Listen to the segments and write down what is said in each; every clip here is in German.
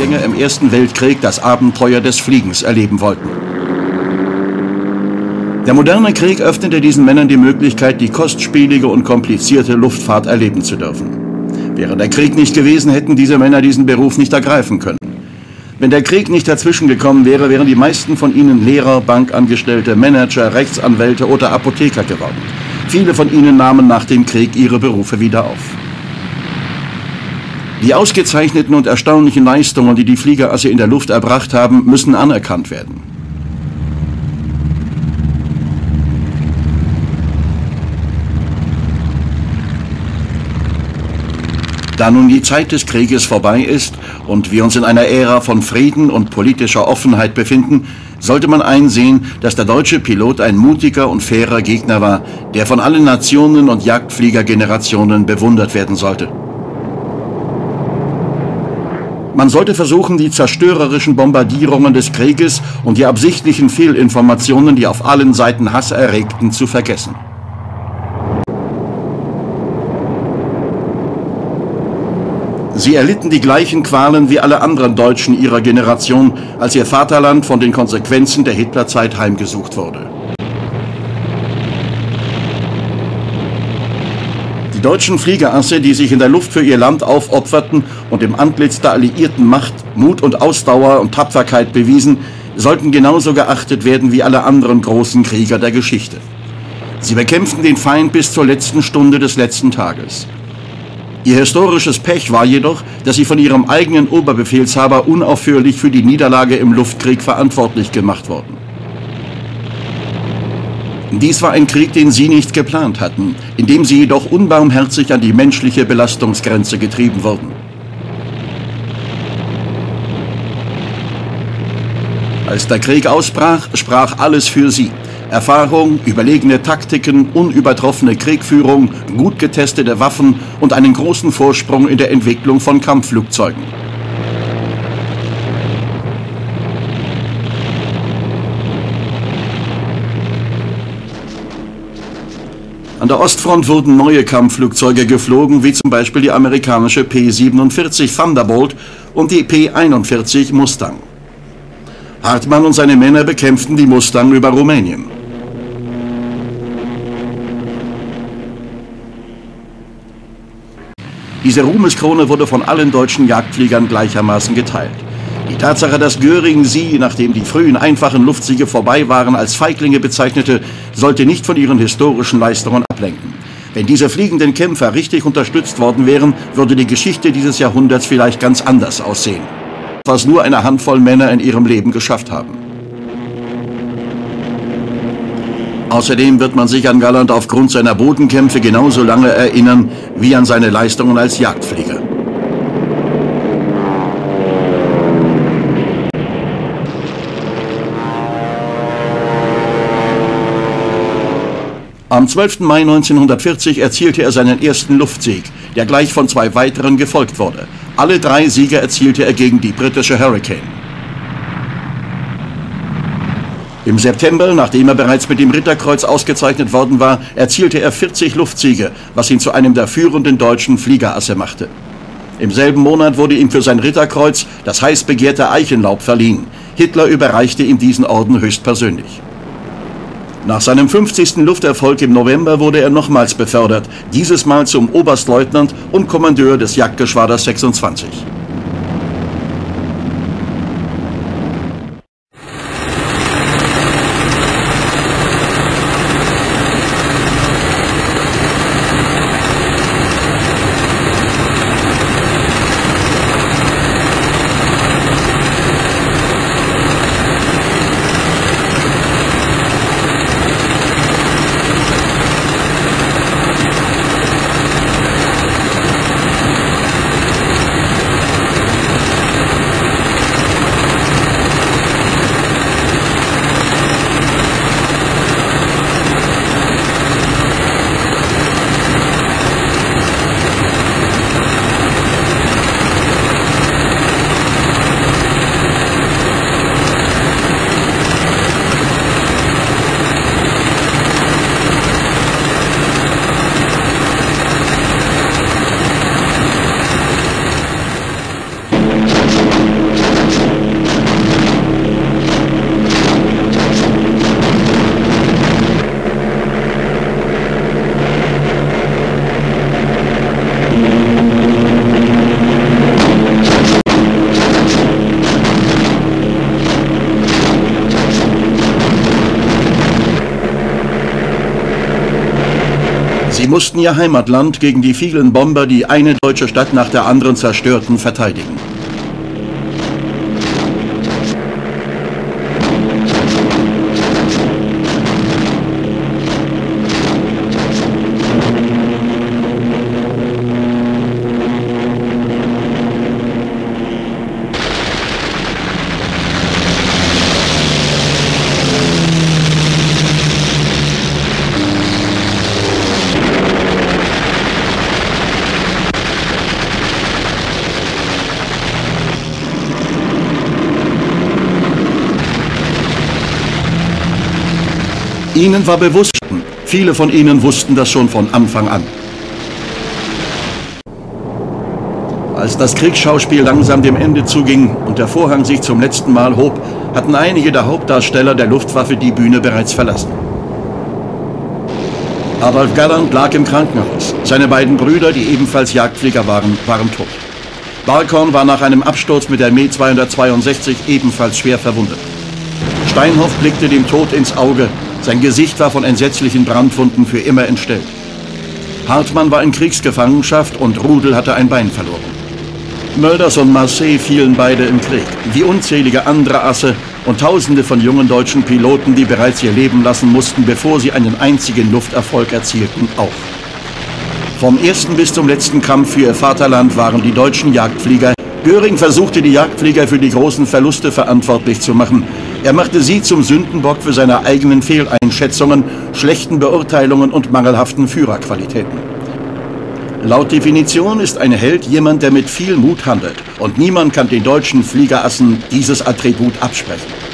Anfänger im Ersten Weltkrieg das Abenteuer des Fliegens erleben wollten. Der moderne Krieg öffnete diesen Männern die Möglichkeit, die kostspielige und komplizierte Luftfahrt erleben zu dürfen. Wäre der Krieg nicht gewesen, hätten diese Männer diesen Beruf nicht ergreifen können. Wenn der Krieg nicht dazwischen gekommen wäre, wären die meisten von ihnen Lehrer, Bankangestellte, Manager, Rechtsanwälte oder Apotheker geworden. Viele von ihnen nahmen nach dem Krieg ihre Berufe wieder auf. Die ausgezeichneten und erstaunlichen Leistungen, die die Fliegerasse in der Luft erbracht haben, müssen anerkannt werden. Da nun die Zeit des Krieges vorbei ist und wir uns in einer Ära von Frieden und politischer Offenheit befinden, sollte man einsehen, dass der deutsche Pilot ein mutiger und fairer Gegner war, der von allen Nationen und Jagdfliegergenerationen bewundert werden sollte. Man sollte versuchen, die zerstörerischen Bombardierungen des Krieges und die absichtlichen Fehlinformationen, die auf allen Seiten Hass erregten, zu vergessen. Sie erlitten die gleichen Qualen wie alle anderen Deutschen ihrer Generation, als ihr Vaterland von den Konsequenzen der Hitlerzeit heimgesucht wurde. Die deutschen Fliegerasse, die sich in der Luft für ihr Land aufopferten und im Antlitz der alliierten Macht Mut und Ausdauer und Tapferkeit bewiesen, sollten genauso geachtet werden wie alle anderen großen Krieger der Geschichte. Sie bekämpften den Feind bis zur letzten Stunde des letzten Tages. Ihr historisches Pech war jedoch, dass sie von ihrem eigenen Oberbefehlshaber unaufhörlich für die Niederlage im Luftkrieg verantwortlich gemacht wurden. Dies war ein Krieg, den sie nicht geplant hatten, in dem sie jedoch unbarmherzig an die menschliche Belastungsgrenze getrieben wurden. Als der Krieg ausbrach, sprach alles für sie. Erfahrung, überlegene Taktiken, unübertroffene Kriegführung, gut getestete Waffen und einen großen Vorsprung in der Entwicklung von Kampfflugzeugen. Der Ostfront wurden neue Kampfflugzeuge geflogen, wie zum Beispiel die amerikanische P-47 Thunderbolt und die P-41 Mustang. Hartmann und seine Männer bekämpften die Mustang über Rumänien. Diese Ruhmeskrone wurde von allen deutschen Jagdfliegern gleichermaßen geteilt. Tatsache, dass Göring sie, nachdem die frühen einfachen Luftsiege vorbei waren, als Feiglinge bezeichnete, sollte nicht von ihren historischen Leistungen ablenken. Wenn diese fliegenden Kämpfer richtig unterstützt worden wären, würde die Geschichte dieses Jahrhunderts vielleicht ganz anders aussehen. Was nur eine Handvoll Männer in ihrem Leben geschafft haben. Außerdem wird man sich an Galland aufgrund seiner Bodenkämpfe genauso lange erinnern wie an seine Leistungen als Jagdflieger. Am 12. Mai 1940 erzielte er seinen ersten Luftsieg, der gleich von zwei weiteren gefolgt wurde. Alle drei Siege erzielte er gegen die britische Hurricane. Im September, nachdem er bereits mit dem Ritterkreuz ausgezeichnet worden war, erzielte er 40 Luftsiege, was ihn zu einem der führenden deutschen Fliegerasse machte. Im selben Monat wurde ihm für sein Ritterkreuz das heiß begehrte Eichenlaub verliehen. Hitler überreichte ihm diesen Orden höchstpersönlich. Nach seinem 50. Lufterfolg im November wurde er nochmals befördert, dieses Mal zum Oberstleutnant und Kommandeur des Jagdgeschwaders 26. mussten ihr Heimatland gegen die vielen Bomber, die eine deutsche Stadt nach der anderen zerstörten, verteidigen. Ihnen war bewusst, viele von Ihnen wussten das schon von Anfang an. Als das Kriegsschauspiel langsam dem Ende zuging und der Vorhang sich zum letzten Mal hob, hatten einige der Hauptdarsteller der Luftwaffe die Bühne bereits verlassen. Adolf Galland lag im Krankenhaus. Seine beiden Brüder, die ebenfalls Jagdflieger waren, waren tot. Balkorn war nach einem Absturz mit der Me 262 ebenfalls schwer verwundet. Steinhoff blickte dem Tod ins Auge sein Gesicht war von entsetzlichen Brandwunden für immer entstellt. Hartmann war in Kriegsgefangenschaft und Rudel hatte ein Bein verloren. Mölders und Marseille fielen beide im Krieg, wie unzählige andere Asse und Tausende von jungen deutschen Piloten, die bereits ihr Leben lassen mussten, bevor sie einen einzigen Lufterfolg erzielten, auch. Vom ersten bis zum letzten Kampf für ihr Vaterland waren die deutschen Jagdflieger. Göring versuchte die Jagdflieger für die großen Verluste verantwortlich zu machen, er machte sie zum Sündenbock für seine eigenen Fehleinschätzungen, schlechten Beurteilungen und mangelhaften Führerqualitäten. Laut Definition ist ein Held jemand, der mit viel Mut handelt. Und niemand kann den deutschen Fliegerassen dieses Attribut absprechen.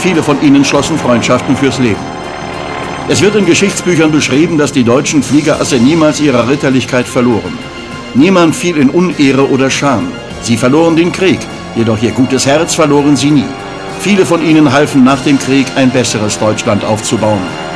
Viele von ihnen schlossen Freundschaften fürs Leben. Es wird in Geschichtsbüchern beschrieben, dass die deutschen Fliegerasse niemals ihre Ritterlichkeit verloren. Niemand fiel in Unehre oder Scham. Sie verloren den Krieg, jedoch ihr gutes Herz verloren sie nie. Viele von ihnen halfen nach dem Krieg ein besseres Deutschland aufzubauen.